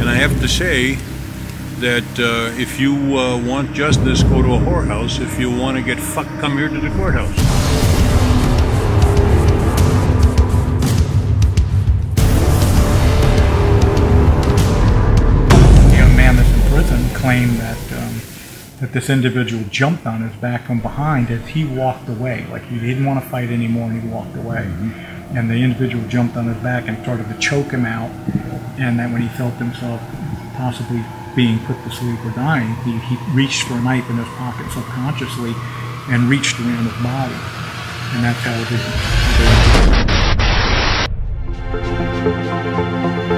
And I have to say that uh, if you uh, want justice, go to a whorehouse. If you want to get fucked, come here to the courthouse. The young man that's in prison claimed that um, that this individual jumped on his back from behind as he walked away. Like he didn't want to fight anymore, and he walked away. And the individual jumped on his back and started to choke him out. And that when he felt himself possibly being put to sleep or dying, he, he reached for a knife in his pocket subconsciously and reached around his body. And that's how it is.